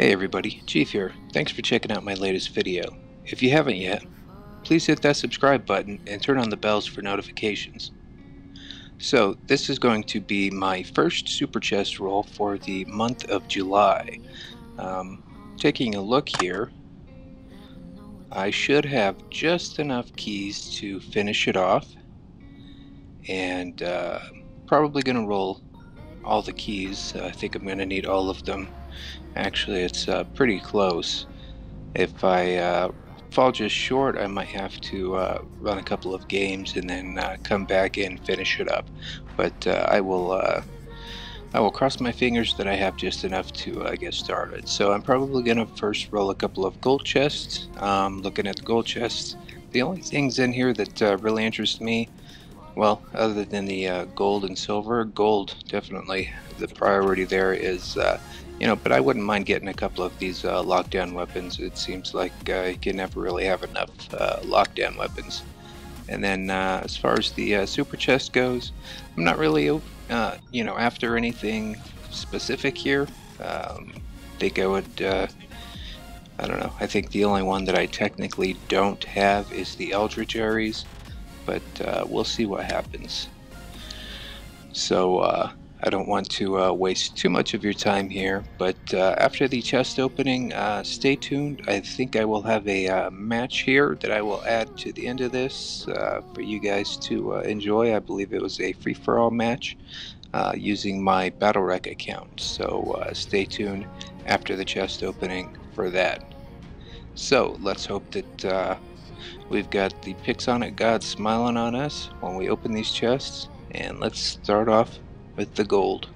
Hey everybody, Chief here. Thanks for checking out my latest video. If you haven't yet, please hit that subscribe button and turn on the bells for notifications. So, this is going to be my first Super Chest roll for the month of July. Um, taking a look here, I should have just enough keys to finish it off. And uh, probably going to roll all the keys. I think I'm going to need all of them Actually, it's uh, pretty close. If I uh, fall just short, I might have to uh, run a couple of games and then uh, come back and finish it up. But uh, I will uh, I will cross my fingers that I have just enough to get started. So I'm probably going to first roll a couple of gold chests. Um, looking at the gold chests, the only things in here that really interest me well, other than the uh, gold and silver, gold definitely the priority there is uh, you know, but I wouldn't mind getting a couple of these uh, lockdown weapons. It seems like uh, you can never really have enough uh, lockdown weapons. And then uh, as far as the uh, super chest goes, I'm not really, uh, you know, after anything specific here. Um, I think I would, I don't know, I think the only one that I technically don't have is the Eldritch Ares, but we'll see what happens. So, I don't want to uh, waste too much of your time here, but uh, after the chest opening, uh, stay tuned. I think I will have a uh, match here that I will add to the end of this uh, for you guys to uh, enjoy. I believe it was a free-for-all match using my BattleRec account, so stay tuned after the chest opening for that. So let's hope that we've got the Pixonic God smiling on us when we open these chests, and let's start off with the gold.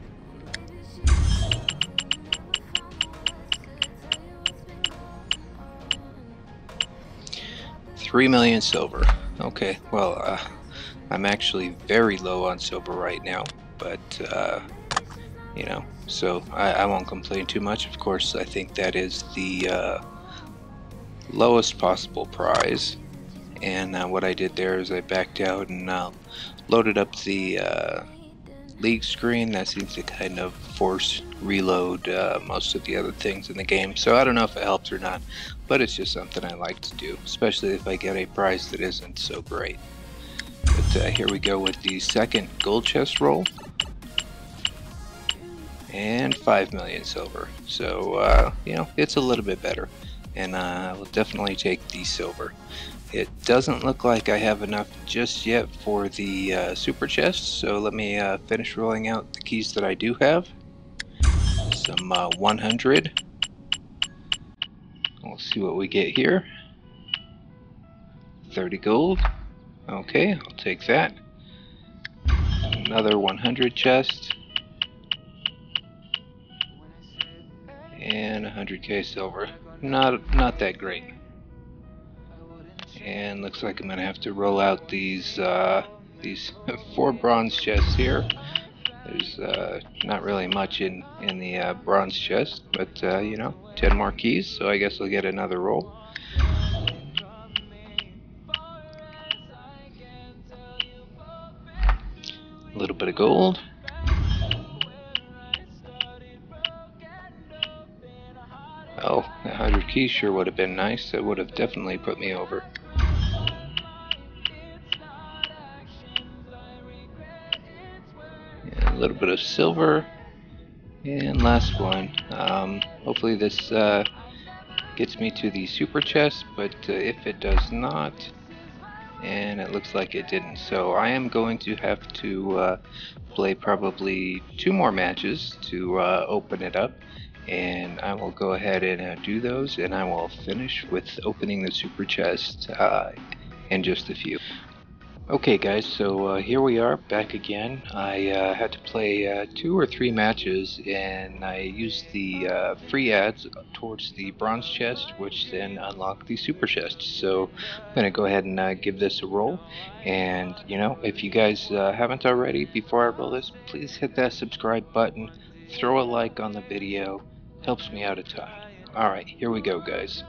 Three million silver. Okay, well, uh, I'm actually very low on silver right now, but, uh, you know, so I, I, won't complain too much. Of course, I think that is the uh, lowest possible prize. And uh, what I did there is I backed out and uh, loaded up the uh, league screen that seems to kind of force reload uh, most of the other things in the game. So I don't know if it helps or not, but it's just something I like to do, especially if I get a prize that isn't so great. But uh, here we go with the second gold chest roll. And 5 million silver. So, uh, you know, it's a little bit better. And uh, I will definitely take the silver. It doesn't look like I have enough just yet for the uh, super chest, so let me uh, finish rolling out the keys that I do have. Some uh, 100. We'll see what we get here. 30 gold. Okay, I'll take that. Another 100 chest. And 100k silver. Not not that great and looks like I'm gonna have to roll out these uh, these four bronze chests here there's uh, not really much in in the uh, bronze chest but uh, you know 10 more keys so I guess I'll get another roll a little bit of gold Oh, a 100 keys sure would have been nice. That would have definitely put me over. Little bit of silver. And last one. Um, hopefully this uh, gets me to the super chest, but uh, if it does not, and it looks like it didn't. So I am going to have to uh, play probably two more matches to uh, open it up and I will go ahead and uh, do those and I will finish with opening the super chest uh, in just a few. Okay guys, so uh, here we are back again. I uh, had to play uh, two or three matches and I used the uh, free ads towards the bronze chest which then unlocked the super chest. So I'm going to go ahead and uh, give this a roll and you know if you guys uh, haven't already before I roll this please hit that subscribe button, throw a like on the video, helps me out a ton. Alright, here we go guys.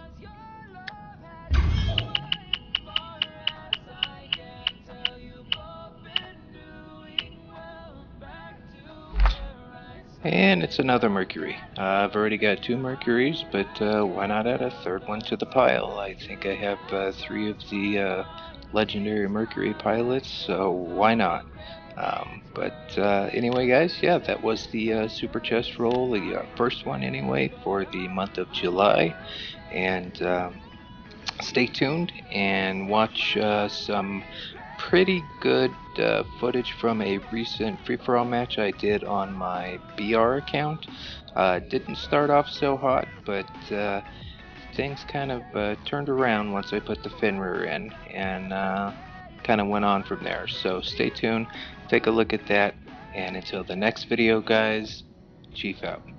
And it's another Mercury. Uh, I've already got two Mercuries, but uh, why not add a third one to the pile? I think I have uh, three of the uh, legendary Mercury pilots, so why not? Um, but uh, anyway, guys, yeah, that was the uh, super chest roll, the first one anyway, for the month of July. And um, stay tuned and watch some pretty good uh, footage from a recent free-for-all match I did on my BR account. Uh, didn't start off so hot, but uh, things kind of uh, turned around once I put the Fenrir in, and uh, kind of went on from there. So stay tuned, take a look at that, and until the next video, guys, Chief out.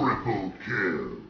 Triple kill.